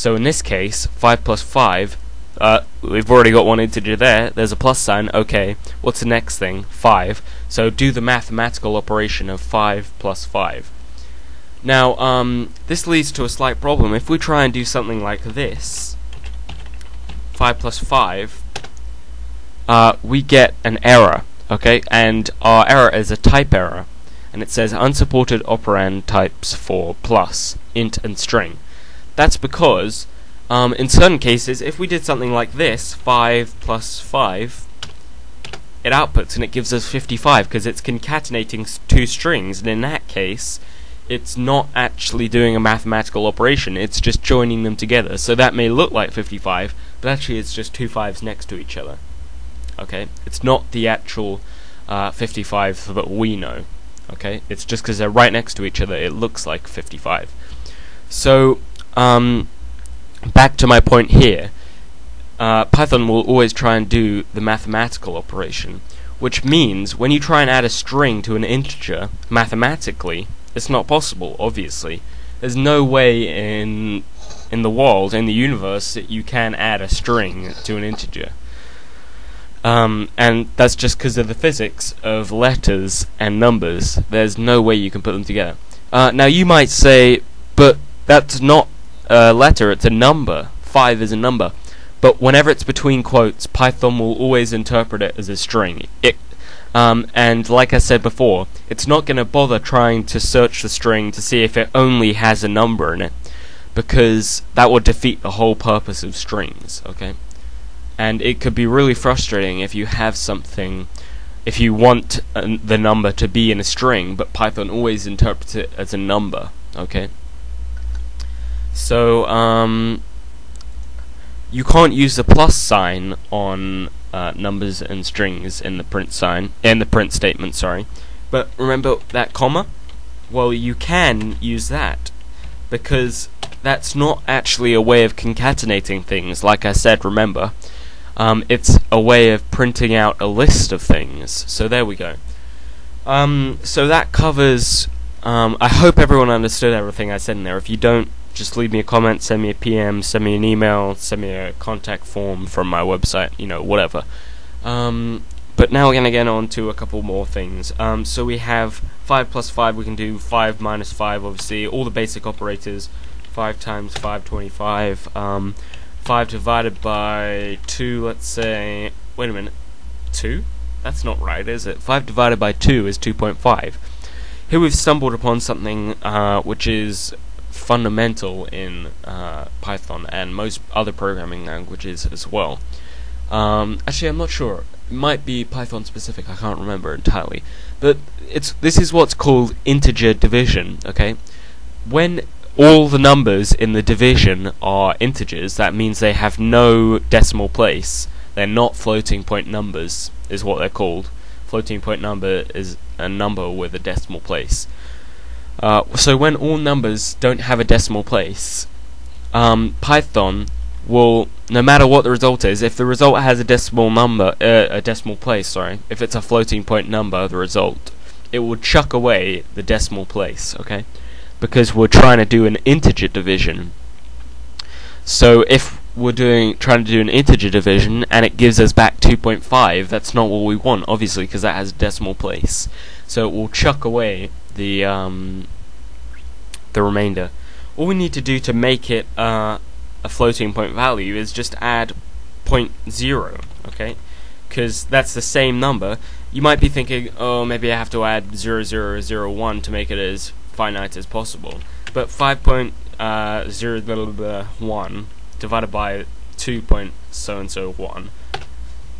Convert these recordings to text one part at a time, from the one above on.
So in this case, 5 plus 5, uh, we've already got one integer there, there's a plus sign, okay, what's the next thing? 5. So do the mathematical operation of 5 plus 5. Now, um, this leads to a slight problem. If we try and do something like this, 5 plus 5, uh, we get an error, okay? And our error is a type error. And it says unsupported operand types for plus, int, and string. That's because, um, in certain cases, if we did something like this, 5 plus 5, it outputs and it gives us 55 because it's concatenating two strings, and in that case, it's not actually doing a mathematical operation, it's just joining them together. So that may look like 55, but actually it's just two fives next to each other. Okay? It's not the actual uh, 55 that we know. Okay? It's just because they're right next to each other, it looks like 55. So, um, back to my point here. Uh, Python will always try and do the mathematical operation, which means when you try and add a string to an integer, mathematically, it's not possible, obviously. There's no way in in the world, in the universe, that you can add a string to an integer. Um, and that's just because of the physics of letters and numbers. There's no way you can put them together. Uh, now you might say, but that's not a letter, it's a number. Five is a number. But whenever it's between quotes, Python will always interpret it as a string. It um, and like I said before, it's not going to bother trying to search the string to see if it only has a number in it, because that would defeat the whole purpose of strings, okay? And it could be really frustrating if you have something, if you want uh, the number to be in a string, but Python always interprets it as a number, okay? So, um, you can't use the plus sign on uh, numbers and strings in the print sign in the print statement. Sorry, but remember that comma. Well, you can use that because that's not actually a way of concatenating things. Like I said, remember, um, it's a way of printing out a list of things. So there we go. Um, so that covers. Um, I hope everyone understood everything I said in there. If you don't, just leave me a comment, send me a PM, send me an email, send me a contact form from my website, you know, whatever. Um, but now we're going to get on to a couple more things. Um, so we have 5 plus 5, we can do 5 minus 5, obviously, all the basic operators. 5 times 5, 25. Um, 5 divided by 2, let's say. Wait a minute. 2? That's not right, is it? 5 divided by 2 is 2.5. Here we've stumbled upon something uh, which is fundamental in uh, Python and most other programming languages as well. Um, actually, I'm not sure. It might be Python specific. I can't remember entirely. But it's this is what's called integer division. Okay, when all the numbers in the division are integers, that means they have no decimal place. They're not floating point numbers, is what they're called. Floating point number is a number with a decimal place. Uh, so when all numbers don't have a decimal place, um, Python will, no matter what the result is, if the result has a decimal number, uh, a decimal place, sorry, if it's a floating point number, the result, it will chuck away the decimal place, okay? Because we're trying to do an integer division. So if we're doing trying to do an integer division and it gives us back 2.5, that's not what we want, obviously, because that has a decimal place. So it will chuck away the um, the remainder. All we need to do to make it uh, a floating point value is just add 0.0, okay? Because that's the same number. You might be thinking, oh, maybe I have to add 0001 to make it as finite as possible. But 5.01 uh, divided by 2 point so and so 1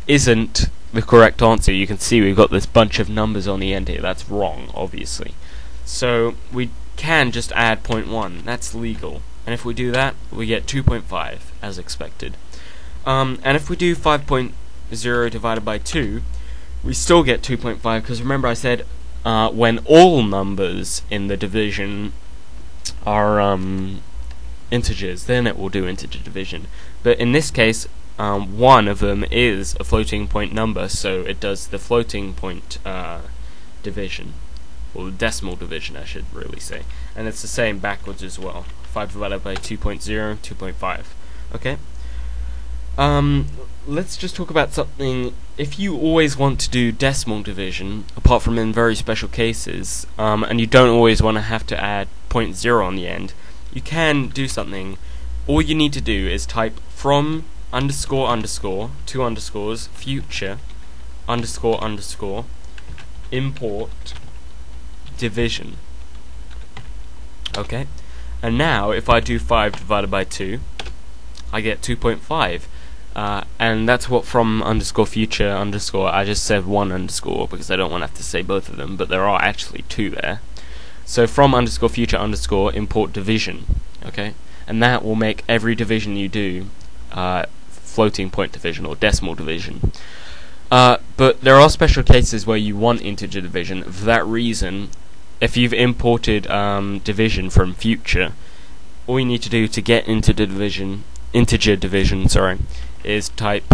isn't the correct answer. You can see we've got this bunch of numbers on the end here. That's wrong, obviously. So we can just add 0.1. That's legal. And if we do that, we get 2.5, as expected. Um, and if we do 5.0 divided by 2, we still get 2.5, because remember I said uh, when all numbers in the division are um, integers, then it will do integer division. But in this case, um, one of them is a floating point number, so it does the floating point uh, division or decimal division I should really say and it's the same backwards as well 5 divided by 2.0, 2.5. Okay? Um, let's just talk about something. If you always want to do decimal division, apart from in very special cases, um, and you don't always want to have to add 0.0 on the end, you can do something. All you need to do is type from underscore underscore, two underscores, future, underscore underscore, import, division. Okay? And now, if I do 5 divided by 2, I get 2.5. Uh, and that's what from underscore future underscore, I just said one underscore because I don't want to have to say both of them, but there are actually two there. So from underscore future underscore import division, okay? And that will make every division you do uh, floating point division or decimal division. Uh, but there are special cases where you want integer division. For that reason, if you've imported um, division from future, all you need to do to get into division, integer division, sorry, is type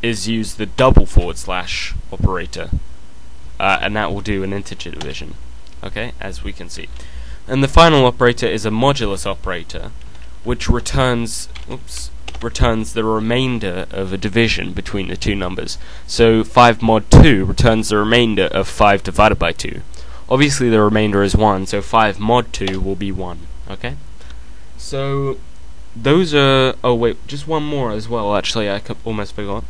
is use the double forward slash operator, uh, and that will do an integer division. Okay, as we can see. And the final operator is a modulus operator, which returns oops returns the remainder of a division between the two numbers. So 5 mod 2 returns the remainder of 5 divided by 2. Obviously the remainder is 1, so 5 mod 2 will be 1. Okay? So those are oh wait, just one more as well actually I almost forgot.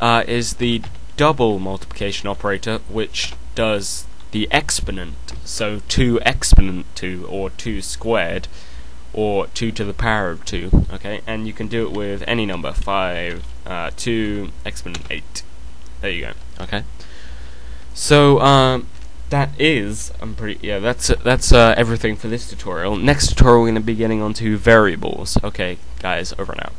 Uh, is the double multiplication operator which does the exponent. So 2 exponent 2 or 2 squared or 2 to the power of 2, okay? And you can do it with any number, 5, uh, 2, exponent 8. There you go, okay? So, um, that is, I'm pretty, yeah, that's, that's uh, everything for this tutorial. Next tutorial we're going to be getting onto variables. Okay, guys, over out.